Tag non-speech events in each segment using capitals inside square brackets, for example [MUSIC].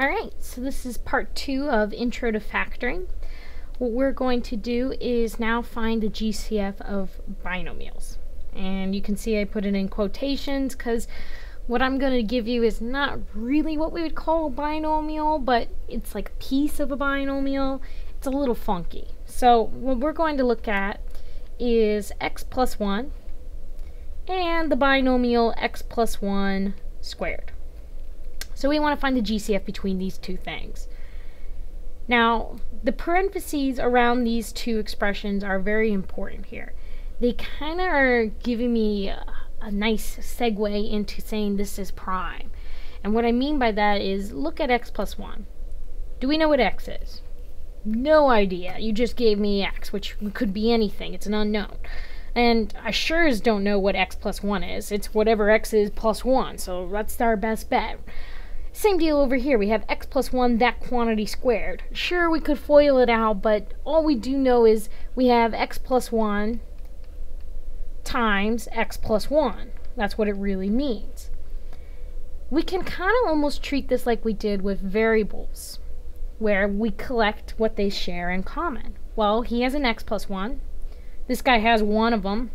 Alright, so this is part two of Intro to Factoring. What we're going to do is now find the GCF of binomials. And you can see I put it in quotations because what I'm going to give you is not really what we would call a binomial, but it's like a piece of a binomial. It's a little funky. So what we're going to look at is x plus 1 and the binomial x plus 1 squared. So we want to find the GCF between these two things. Now, the parentheses around these two expressions are very important here. They kind of are giving me a, a nice segue into saying this is prime. And what I mean by that is look at x plus 1. Do we know what x is? No idea. You just gave me x, which could be anything. It's an unknown. And I sure as don't know what x plus 1 is. It's whatever x is plus 1, so that's our best bet. Same deal over here. We have x plus 1, that quantity squared. Sure, we could FOIL it out, but all we do know is we have x plus 1 times x plus 1. That's what it really means. We can kind of almost treat this like we did with variables, where we collect what they share in common. Well, he has an x plus 1. This guy has one of them.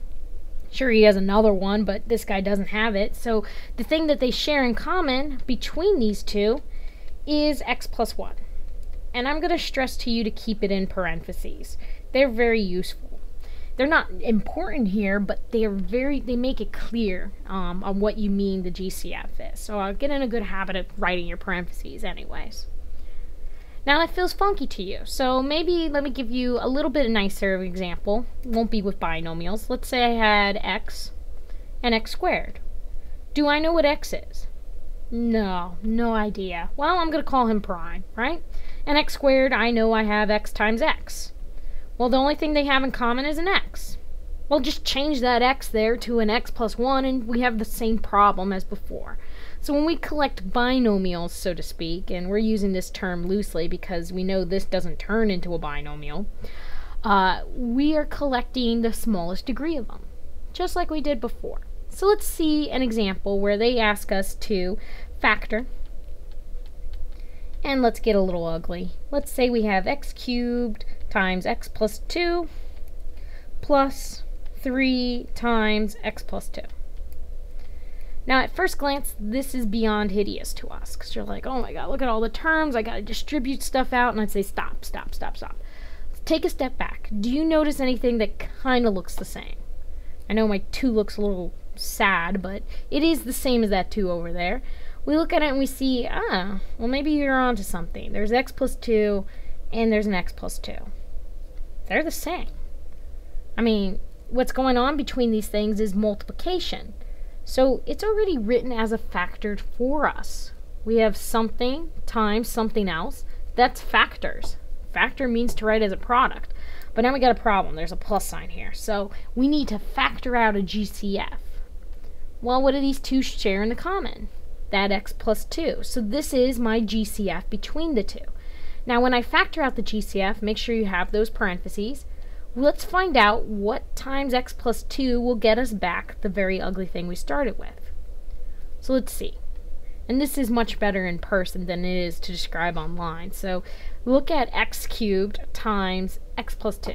Sure, he has another one, but this guy doesn't have it. So the thing that they share in common between these two is x plus 1. And I'm going to stress to you to keep it in parentheses. They're very useful. They're not important here, but they are very, they make it clear um, on what you mean the GCF is. So I'll get in a good habit of writing your parentheses anyways. Now that feels funky to you, so maybe let me give you a little bit nicer example. It won't be with binomials. Let's say I had x and x squared. Do I know what x is? No, no idea. Well, I'm going to call him prime, right? And x squared, I know I have x times x. Well, the only thing they have in common is an x. Well, just change that x there to an x plus 1 and we have the same problem as before. So when we collect binomials, so to speak, and we're using this term loosely because we know this doesn't turn into a binomial, uh, we are collecting the smallest degree of them, just like we did before. So let's see an example where they ask us to factor. And let's get a little ugly. Let's say we have x cubed times x plus 2 plus 3 times x plus 2. Now, at first glance, this is beyond hideous to us because you're like, oh my god, look at all the terms. I got to distribute stuff out. And I'd say, stop, stop, stop, stop. take a step back. Do you notice anything that kind of looks the same? I know my 2 looks a little sad, but it is the same as that 2 over there. We look at it and we see, ah, well, maybe you're onto something. There's x plus 2 and there's an x plus 2. They're the same. I mean, what's going on between these things is multiplication. So it's already written as a factored for us. We have something times something else. That's factors. Factor means to write as a product. But now we got a problem. There's a plus sign here. So we need to factor out a GCF. Well, what do these two share in the common? That x plus 2. So this is my GCF between the two. Now when I factor out the GCF, make sure you have those parentheses. Let's find out what times x plus 2 will get us back the very ugly thing we started with. So let's see. And this is much better in person than it is to describe online. So look at x cubed times x plus 2.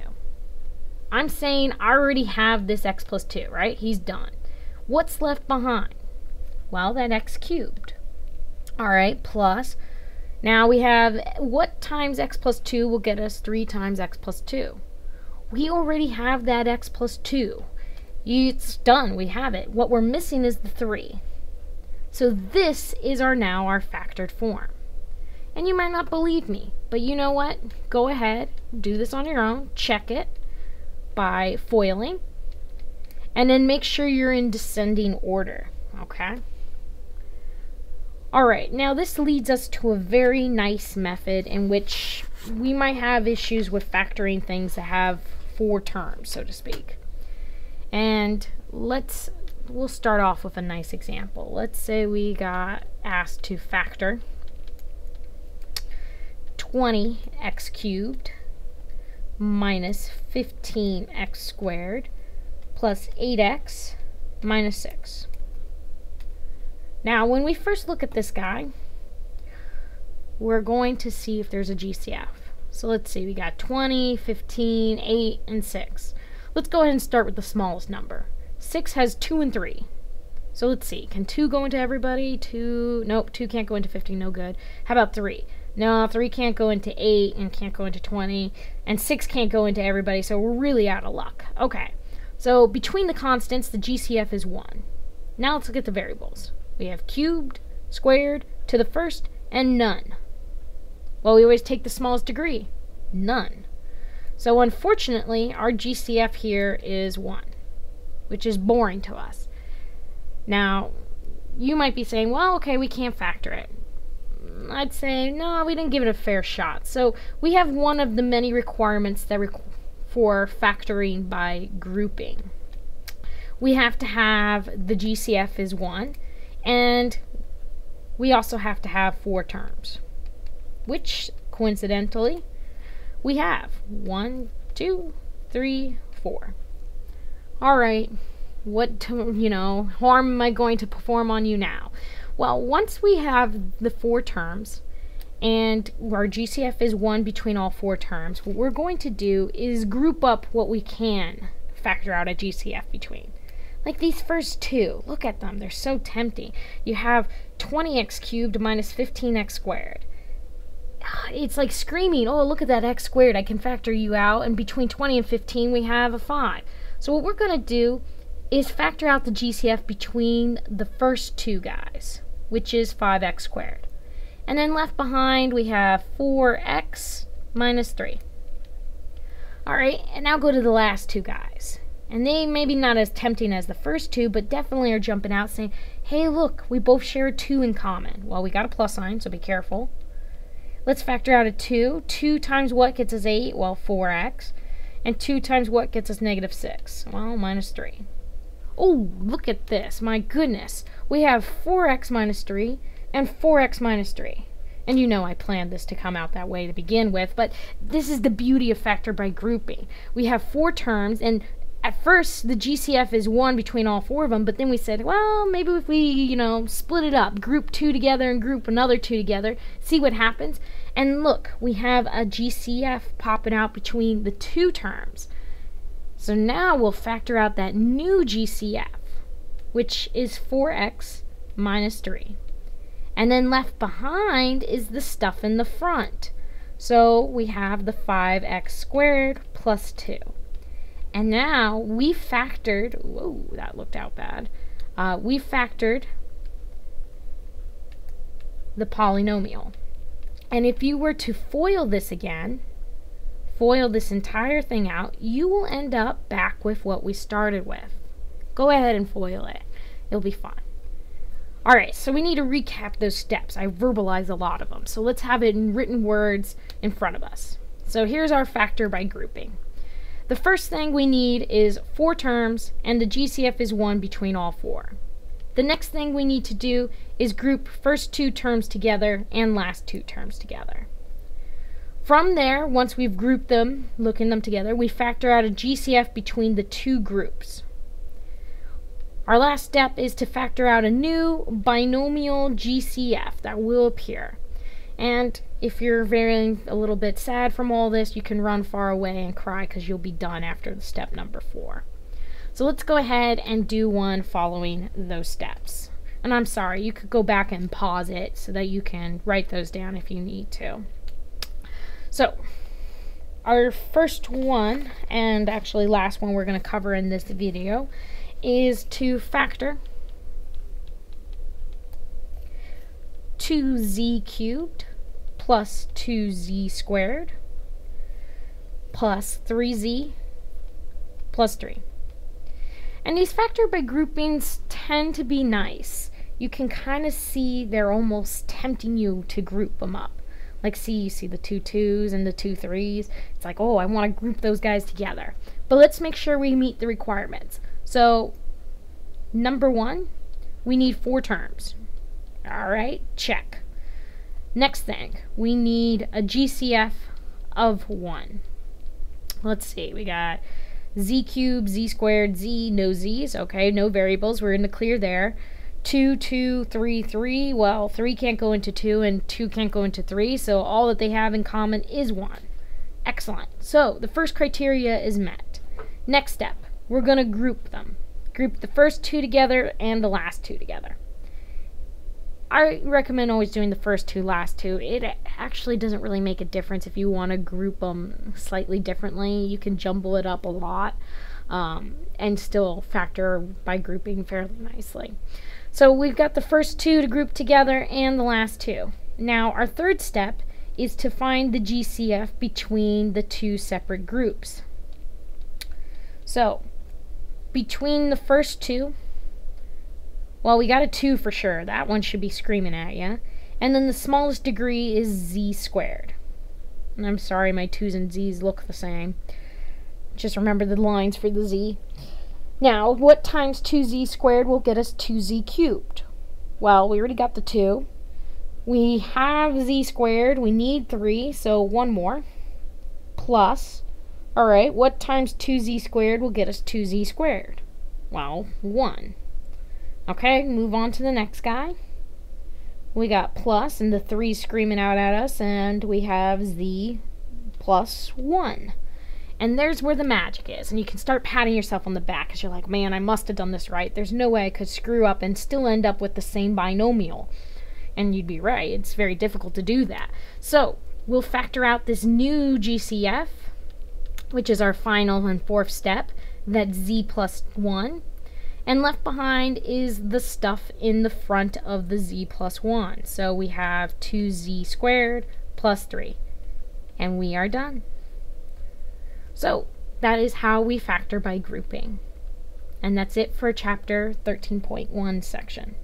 I'm saying I already have this x plus 2, right? He's done. What's left behind? Well, that x cubed. All right, plus. Now we have what times x plus 2 will get us 3 times x plus 2? We already have that x plus 2. It's done. We have it. What we're missing is the 3. So this is our now our factored form. And you might not believe me, but you know what? Go ahead, do this on your own, check it by foiling, and then make sure you're in descending order, okay? Alright, now this leads us to a very nice method in which we might have issues with factoring things that have four terms, so to speak. And let's, we'll start off with a nice example. Let's say we got asked to factor 20x cubed minus 15x squared plus 8x minus 6. Now, when we first look at this guy, we're going to see if there's a GCF. So let's see, we got 20, 15, 8, and 6. Let's go ahead and start with the smallest number. 6 has 2 and 3. So let's see, can 2 go into everybody? 2, nope, 2 can't go into 15, no good. How about 3? No, 3 can't go into 8 and can't go into 20, and 6 can't go into everybody, so we're really out of luck. Okay, so between the constants, the GCF is 1. Now let's look at the variables. We have cubed, squared, to the first, and none. Well, we always take the smallest degree. None. So unfortunately, our GCF here is 1, which is boring to us. Now, you might be saying, well, okay, we can't factor it. I'd say, no, we didn't give it a fair shot. So we have one of the many requirements that requ for factoring by grouping. We have to have the GCF is 1, and we also have to have four terms, which coincidentally we have. One, two, three, four. All right, what, [LAUGHS] to, you know, harm am I going to perform on you now? Well, once we have the four terms, and our GCF is 1 between all four terms, what we're going to do is group up what we can factor out a GCF between. Like these first two, look at them, they're so tempting. You have 20x cubed minus 15x squared. It's like screaming, oh, look at that x squared, I can factor you out, and between 20 and 15 we have a 5. So what we're going to do is factor out the GCF between the first two guys, which is 5x squared. And then left behind we have 4x minus 3. Alright, and now go to the last two guys. And they maybe not as tempting as the first two, but definitely are jumping out saying, hey, look, we both share a 2 in common. Well, we got a plus sign, so be careful. Let's factor out a 2. 2 times what gets us 8? Well, 4x. And 2 times what gets us negative 6? Well, minus 3. Oh, look at this. My goodness. We have 4x minus 3 and 4x minus 3. And you know I planned this to come out that way to begin with, but this is the beauty of factor by grouping. We have four terms, and at first the GCF is 1 between all four of them, but then we said, well, maybe if we, you know, split it up, group 2 together and group another 2 together, see what happens. And look, we have a GCF popping out between the two terms. So now we'll factor out that new GCF, which is 4x minus 3. And then left behind is the stuff in the front. So we have the 5x squared plus 2. And now we factored, whoa, that looked out bad. Uh, we factored the polynomial. And if you were to FOIL this again, FOIL this entire thing out, you will end up back with what we started with. Go ahead and FOIL it. It'll be fun. Alright, so we need to recap those steps. I verbalize a lot of them. So let's have it in written words in front of us. So here's our factor by grouping. The first thing we need is four terms, and the GCF is 1 between all four. The next thing we need to do is group first two terms together and last two terms together. From there, once we've grouped them, looking them together, we factor out a GCF between the two groups. Our last step is to factor out a new binomial GCF that will appear. And if you're very a little bit sad from all this, you can run far away and cry because you'll be done after the step number four. So let's go ahead and do one following those steps. And I'm sorry, you could go back and pause it so that you can write those down if you need to. So, our first one, and actually last one we're going to cover in this video, is to factor 2z cubed plus 2z squared plus 3z plus 3. And these factor by groupings tend to be nice. You can kind of see they're almost tempting you to group them up. Like, see, you see the two twos and the two threes. It's like, oh, I want to group those guys together. But let's make sure we meet the requirements. So, number one, we need four terms. All right, check. Next thing, we need a GCF of 1. Let's see, we got z cubed, z squared, z, no z's, okay, no variables, we're in the clear there. 2, 2, 3, 3. Well, 3 can't go into 2 and 2 can't go into 3, so all that they have in common is 1. Excellent. So the first criteria is met. Next step, we're going to group them. Group the first two together and the last two together. I recommend always doing the first two, last two. It actually doesn't really make a difference if you want to group them slightly differently. You can jumble it up a lot um, and still factor by grouping fairly nicely. So we've got the first two to group together and the last two. Now our third step is to find the GCF between the two separate groups. So between the first two, well, we got a 2 for sure. That one should be screaming at you. And then the smallest degree is z squared. And I'm sorry, my 2's and z's look the same. Just remember the lines for the z. Now, what times 2z squared will get us 2z cubed? Well, we already got the 2. We have z squared. We need 3, so one more. Plus, alright, what times 2z squared will get us 2z squared? Well, 1. Okay, move on to the next guy. We got plus and the 3 screaming out at us, and we have z plus 1. And there's where the magic is. And you can start patting yourself on the back because you're like, man, I must have done this right. There's no way I could screw up and still end up with the same binomial. And you'd be right. It's very difficult to do that. So we'll factor out this new GCF, which is our final and fourth step, that's z plus 1 and left behind is the stuff in the front of the z plus 1. So we have 2z squared plus 3. And we are done. So that is how we factor by grouping. And that's it for chapter 13.1 section.